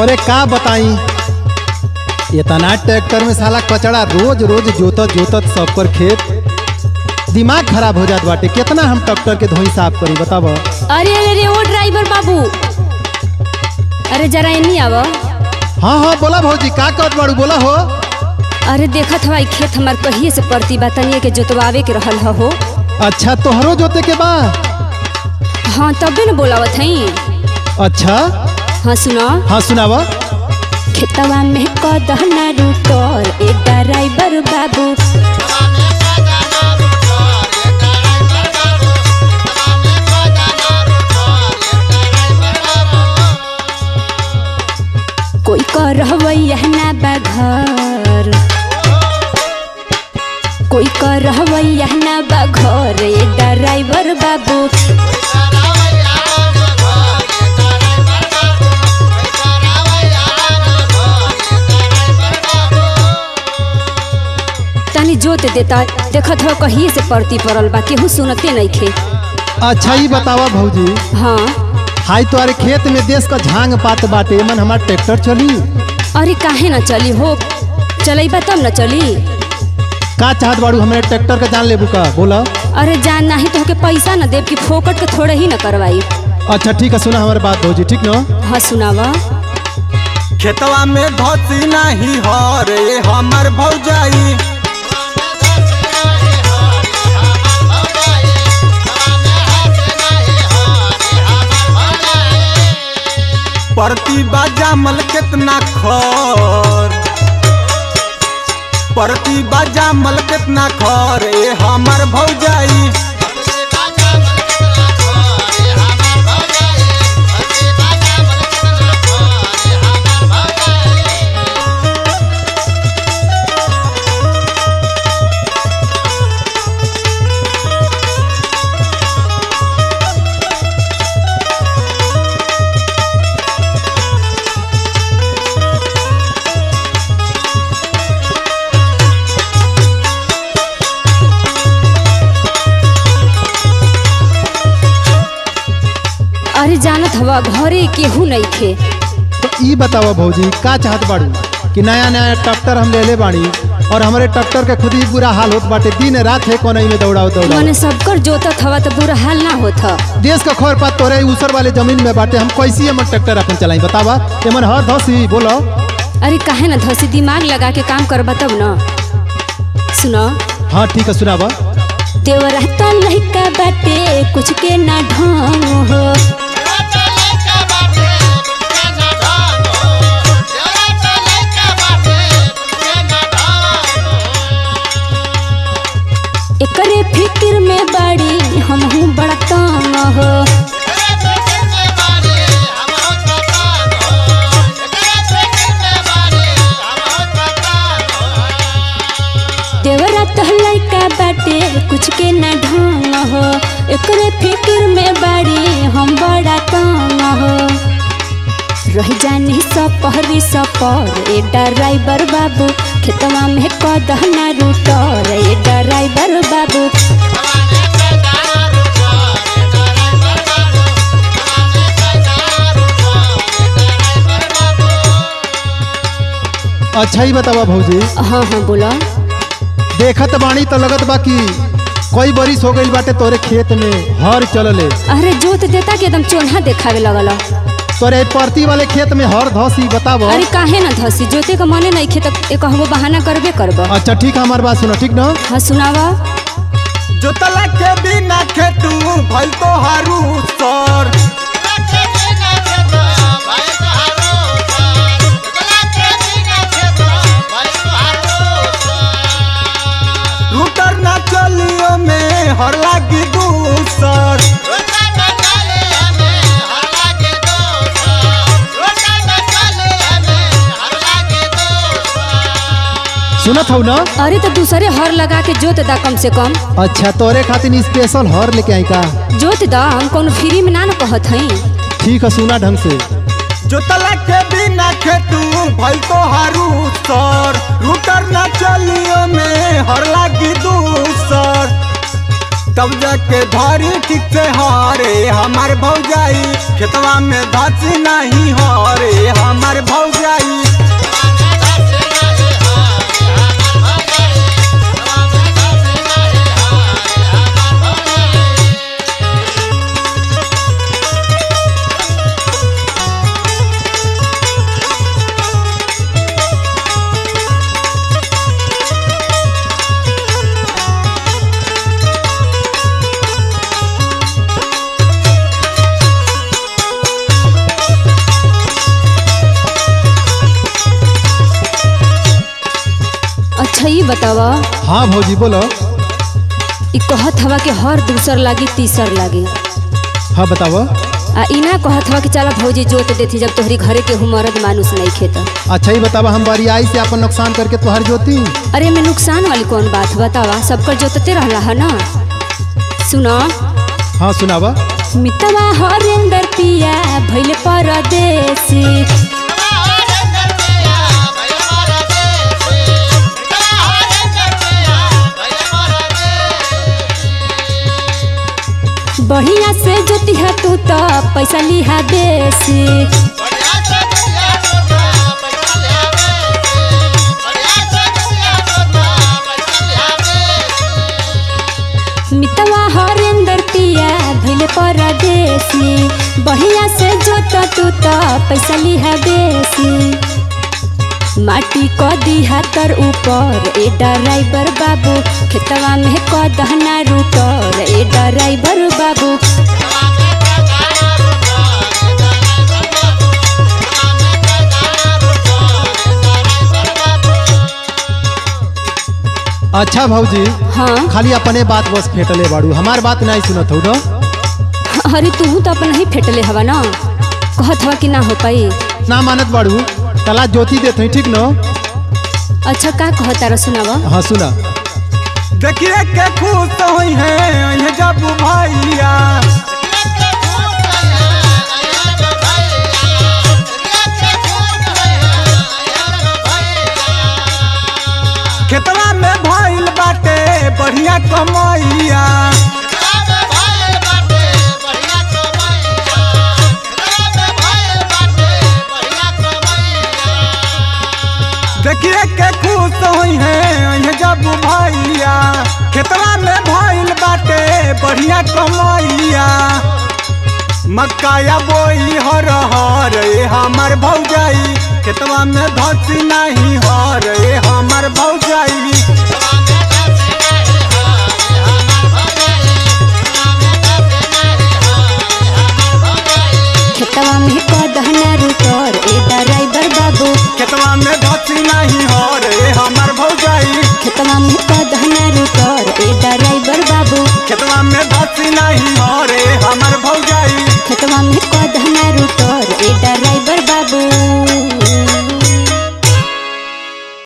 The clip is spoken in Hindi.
तोरे का बताई? इतना ट्रैक्टर में साला कचड़ा रोज रोज जोतत जोतत सब पर खेत। दिमाग खराब हो जात बाटे कितना हम ट्रैक्टर के धोई साफ़ करी बताब अरे अरे ओ ड्राइवर बाबू। अरे जरा एनी आव। हाँ हाँ बोला भौजी का कहत बाड़ू बोला हो। अरे देखत हवा खेत हमार कहिए से पड़ती बा के जोतवावे के रहल हो अच्छा तोहरो जोते के बा? हाँ तबे न बोलावत हई। अच्छा? हाँ सुनो हाँ सुनावा खेतवा में कदहना रुकर ए ड्राइवर बाबू। कोई करवैया ना बा घर कोई करवैया ना बा घर ए ड्राइवर बाबू। देता। देखत हो कहिए से पड़ती पड़ल बा केहू सुनते नहीं खे। अच्छा ही बतावा भौजी। हाँ। हाई तुम्हारे खेत में देश का झांग पात बाटे मन हमार ट्रैक्टर चली। अरे काहे न चली हो? चलेबा तब न चली। का चाहत बाड़ू हमारे ट्रैक्टर का जान लेबू का? बोला। अरे जान नाही तो के पैसा न देव कि फोकट के थोड़े ही न करवाई। अच्छा ठीक है सुना हमारे बात भौजी ठीक न? हाँ सुनावा। खेतवा में धोती नहीं हो रे हमर भौजाई। प्रतिभा मल कितना खर। परती बाजा मल कितना खर ए हमर भौजाई। हवा घरे केहू नहीं खे तो ई बतावा भौजी का चाहत बाड़ू? कि नया नया ट्रैक्टर हम ले ले बाड़ी और हमारे ट्रैक्टर के खुद ही बुरा हाल होत बाटे दिन रात है कोनई में दौड़ाओ दौड़ाओ। मने सबकर जोतत हवा तो बुरा हाल ना होत। देश का खोर पात तोरे ऊसर वाले ज़मीन में बाटे हम कैसी हमन ट्रैक्टर अपन चलाई बतावा? एमन हर धसी बोलो। अरे काहे न धसी दिमाग लगा के काम करबा तब न। सुनो। हाँ ठीक है सुनावा तेवरा तो लइका बाटे कुछ के ना ढंग हो। बड़ी तंग हो बाटे, कुछ के ना ढंग हो। एकरे फ़िक्र में बड़ी, हम बड़ा तंग हो। रह जानी सपहरी सपर ए ड्राइवर बाबू। खेतवा में कदहना रूटर ए ड्राइवर बाबू। अच्छा ही बतावा भौजी। हाँ हाँ बोला। देखत बाणी तो लगत बा कि कई बरिस हो गई बाटे तोरे खेत में हर चलले। अरे जोत देता के एकदम चोन्हा देखावे लगल। तोरे परती वाले खेत में हर धसी बतावो। अरे काहे न धसी? जोते का मने नहीं खे त कहबो बहाना करबे करब। अच्छा ठीक है हमार बात सुनो ठीक न? हाँ सुनावा। जोतला के बिना खेतू भल तो हारू सर। सुनत हूँ ना? अरे तो दूसरे हर लगा के जोत दा कम से कम। अच्छा तोरे खातिर स्पेशल हर लेके आई का? जोत दा हम कौन फ्री में ना न कहत हई। ठीक है सुना ढंग से। जोतला के बिना खेतू भल तो हारू सर। रूटर ना चलियो में हर लागी दूसर। तब जाके धरी ठीक से हरे हमार भौजाई। खेतवा में धसी नहीं हरे हमार भौजाई। अच्छा ये बतावा। हाँ भौजी बोलो। कहत हवा कि हर दूसर लागी तीसर लागी। हाँ बताओ। आ इना कहत हवा कि चला भौजी जोत देती जब तोहरी घरे के मरद मानुस नहीं खेता। अच्छा ही बतावा हम बरियाई से अपन नुकसान करके तुहार जोती। अरे में नुकसान वाली कौन बात बतावा सबकर जोतते रहला है ना? सुनो। हाँ सुनावा। मितवा हरेंद्र पिया भैले परदेसी। बढ़िया से जोतिहा तू तो पैसा लिहा बेसी। मितवा हरेंद्र पिया परदेसी बढ़िया से जोत तू तो पैसा लिहा देसी माटी क दिहा तर ऊपर ए ड्राइवर बाबू। खेतवा में क दहना रूटर ए ड्राइवर बाबू। अच्छा भौजी हाँ? खाली अपने बात बस फेटले बाड़ू। हमार बात नहीं सुनत हो अरे तू तो अपन ही फेटले हवा ना। कहत हवा कि ना हो पाई। ना मानत बाड़ू तला ज्योति देत ठीक न? अच्छा का कहता तार सुनावा? हाँ सुना। देखिए के खुश होई है ये जब भैया बढ़िया कमैया देखिए के खुश हुई है जब भैया में भइल बाटे, बढ़िया कमैया मक्काया बोई हर हर हमर भौजाई। खेतवा में धसी नहीं हर में नहीं हर